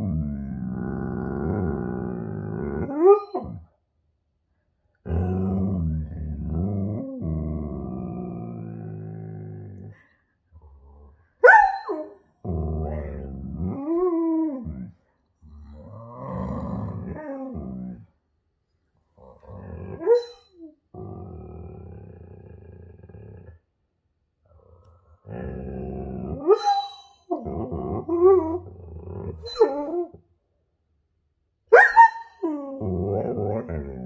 on. right, right,